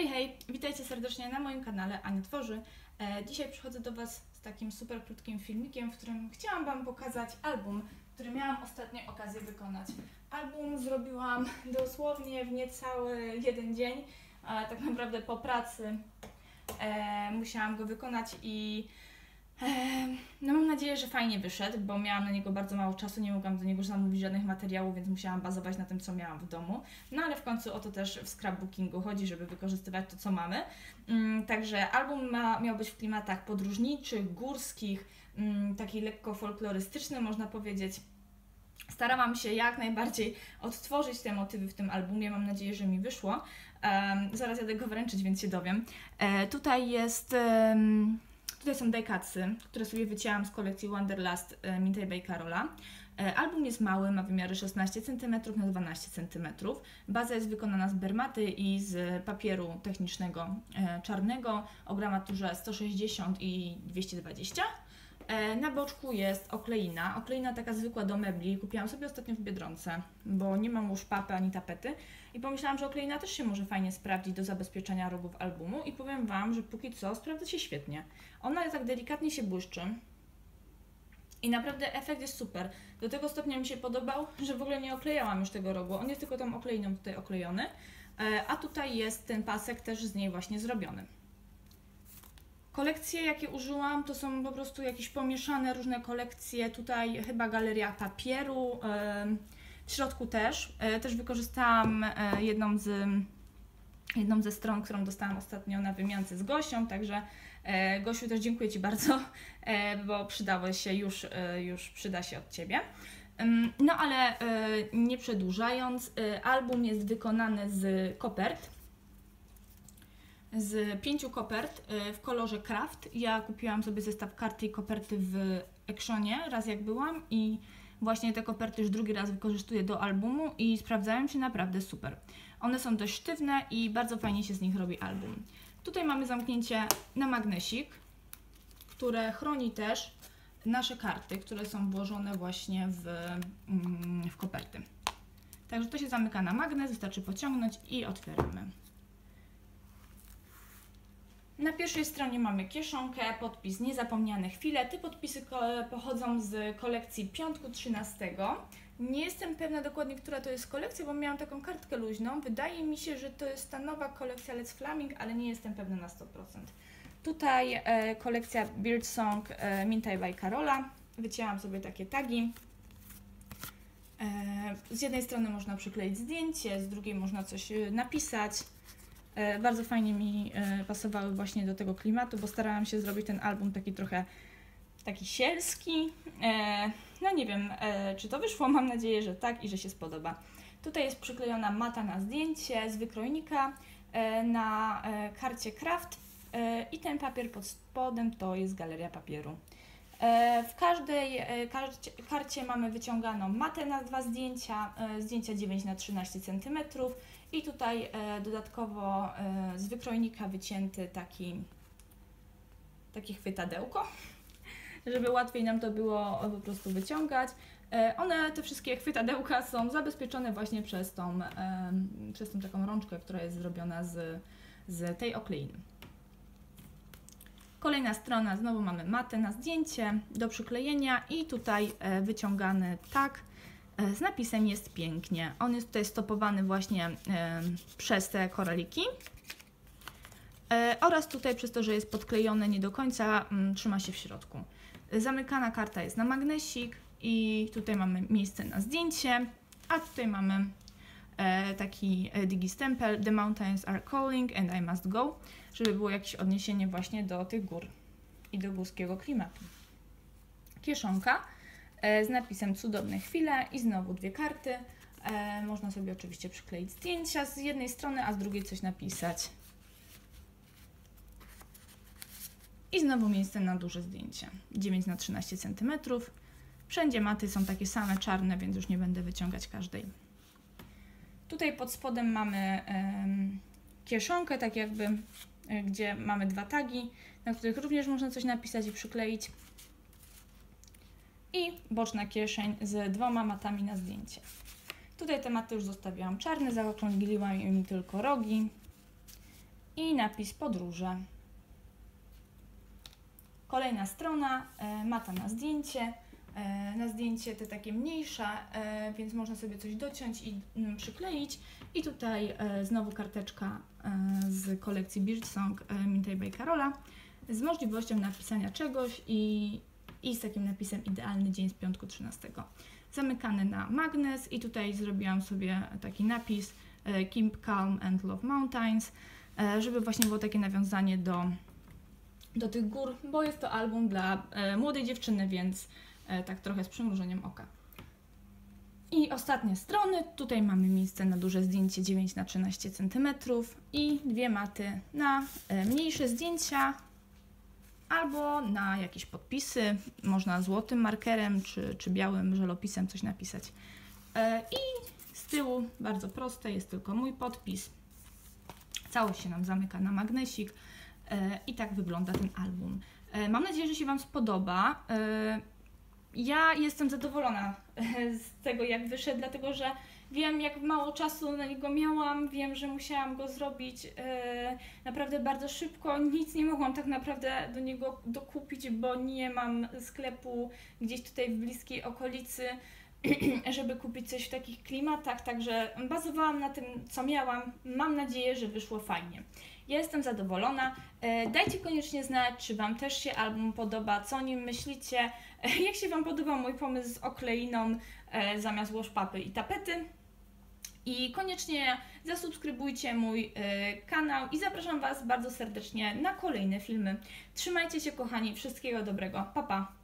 Hej, hej, witajcie serdecznie na moim kanale Ania Tworzy. E, dzisiaj przychodzę do Was z takim super krótkim filmikiem, w którym chciałam Wam pokazać album, który miałam ostatnio okazję wykonać. Album zrobiłam dosłownie w niecały jeden dzień, e, tak naprawdę po pracy e, musiałam go wykonać i no mam nadzieję, że fajnie wyszedł, bo miałam na niego bardzo mało czasu, nie mogłam do niego zamówić żadnych materiałów, więc musiałam bazować na tym, co miałam w domu. No ale w końcu o to też w scrapbookingu chodzi, żeby wykorzystywać to, co mamy. Mm, także album ma, miał być w klimatach podróżniczych, górskich, mm, taki lekko folklorystyczny, można powiedzieć. Starałam się jak najbardziej odtworzyć te motywy w tym albumie. Mam nadzieję, że mi wyszło. Um, zaraz jadę go wręczyć, więc się dowiem. E, tutaj jest. Tutaj są dajkacy, które sobie wycięłam z kolekcji Wanderlust e, Mintay Bay Carola. E, album jest mały, ma wymiary 16 cm na 12 cm. Baza jest wykonana z bermaty i z papieru technicznego e, czarnego o gramaturze 160 i 220. Na boczku jest okleina. Okleina taka zwykła do mebli. Kupiłam sobie ostatnio w Biedronce, bo nie mam już papy ani tapety. I pomyślałam, że okleina też się może fajnie sprawdzić do zabezpieczenia rogów albumu. I powiem Wam, że póki co sprawdza się świetnie. Ona tak delikatnie się błyszczy. I naprawdę efekt jest super. Do tego stopnia mi się podobał, że w ogóle nie oklejałam już tego rogu. On jest tylko tą okleiną tutaj oklejony. E, a tutaj jest ten pasek też z niej właśnie zrobiony. Kolekcje, jakie użyłam, to są po prostu jakieś pomieszane różne kolekcje. Tutaj chyba galeria papieru. W środku też. E, też wykorzystałam e, jedną z jedną ze stron, którą dostałam ostatnio na wymiance z Gosią, także E, Gosiu, też dziękuję Ci bardzo, bo przydało się, już, już przyda się od Ciebie. No ale nie przedłużając, album jest wykonany z kopert, z pięciu kopert w kolorze Craft. Ja kupiłam sobie zestaw karty i koperty w Actionie, raz jak byłam i właśnie te koperty już drugi raz wykorzystuję do albumu i sprawdzają się naprawdę super. One są dość sztywne i bardzo fajnie się z nich robi album. Tutaj mamy zamknięcie na magnesik, które chroni też nasze karty, które są włożone właśnie w, mm, w koperty. Także to się zamyka na magnes, wystarczy pociągnąć i otwieramy. Na pierwszej stronie mamy kieszonkę, podpis Niezapomniane chwile. Te podpisy pochodzą z kolekcji piątku 13. Nie jestem pewna dokładnie, która to jest kolekcja, bo miałam taką kartkę luźną. Wydaje mi się, że to jest ta nowa kolekcja Let's Flaming, ale nie jestem pewna na 100%. Tutaj e, kolekcja Bird Song e, by Carola. Wycięłam sobie takie tagi. E, z jednej strony można przykleić zdjęcie, z drugiej można coś e, napisać. E, bardzo fajnie mi e, pasowały właśnie do tego klimatu, bo starałam się zrobić ten album taki trochę taki sielski. E, no nie wiem, czy to wyszło, mam nadzieję, że tak i że się spodoba. Tutaj jest przyklejona mata na zdjęcie z wykrojnika na karcie Kraft i ten papier pod spodem to jest galeria papieru. W każdej karcie, karcie mamy wyciąganą matę na dwa zdjęcia, zdjęcia 9 na 13 cm i tutaj e, dodatkowo e, z wykrojnika wycięty taki, taki chwytadełko, żeby łatwiej nam to było po prostu wyciągać. E, one, te wszystkie chwytadełka są zabezpieczone właśnie przez tą, przez tą taką rączkę, która jest zrobiona z, z tej okleiny. Kolejna strona, znowu mamy matę na zdjęcie do przyklejenia i tutaj wyciągany tak, E, z napisem jest pięknie. On jest tutaj stopowany właśnie e, przez te koraliki. E, oraz tutaj przez to, że jest podklejony nie do końca, mm, trzyma się w środku. Zamykana karta jest na magnesik i tutaj mamy miejsce na zdjęcie, a tutaj mamy taki digistempel The mountains are calling and I must go, żeby było jakieś odniesienie właśnie do tych gór i do górskiego klimatu. Kieszonka E, z napisem Cudowne chwile i znowu dwie karty. E, można sobie oczywiście przykleić zdjęcia z jednej strony, a z drugiej coś napisać. I znowu miejsce na duże zdjęcie. 9 na 13 cm. Wszędzie maty są takie same czarne, więc już nie będę wyciągać każdej. Tutaj pod spodem mamy kieszonkę, tak jakby, gdzie mamy dwa tagi, na których również można coś napisać i przykleić i boczna kieszeń z dwoma matami na zdjęcie. Tutaj te maty już zostawiłam czarne, zaokrągliłam im tylko rogi i napis podróże. Kolejna strona, e, mata na zdjęcie. E, na zdjęcie te takie mniejsze, e, więc można sobie coś dociąć i mm, przykleić. I tutaj e, znowu karteczka z kolekcji Birdsong Mintaj by Karola z możliwością napisania czegoś i, i z takim napisem idealny dzień z piątku 13. Zamykany na magnes i tutaj zrobiłam sobie taki napis Keep Calm and Love Mountains, żeby właśnie było takie nawiązanie do, do tych gór, bo jest to album dla młodej dziewczyny, więc tak trochę z przymrużeniem oka. I ostatnie strony. Tutaj mamy miejsce na duże zdjęcie 9 na 13 cm i dwie maty na e, mniejsze zdjęcia albo na jakieś podpisy. Można złotym markerem czy, czy białym żelopisem coś napisać. E, I z tyłu bardzo proste, jest tylko mój podpis. Całość się nam zamyka na magnesik e, i tak wygląda ten album. E, Mam nadzieję, że się Wam spodoba. Ja jestem zadowolona e, z tego, jak wyszedł, dlatego że wiem, jak mało czasu na niego miałam, wiem, że musiałam go zrobić e, naprawdę bardzo szybko. Nic nie mogłam tak naprawdę do niego dokupić, bo nie mam sklepu gdzieś tutaj w bliskiej okolicy, żeby kupić coś w takich klimatach, także bazowałam na tym, co miałam. Mam nadzieję, że wyszło fajnie. Ja jestem zadowolona. E, Dajcie koniecznie znać, czy Wam też się album podoba, co o nim myślicie, e, jak się Wam podoba mój pomysł z okleiną e, zamiast łożpapy i tapety. I koniecznie zasubskrybujcie mój kanał i zapraszam Was bardzo serdecznie na kolejne filmy. Trzymajcie się kochani, wszystkiego dobrego. Pa pa!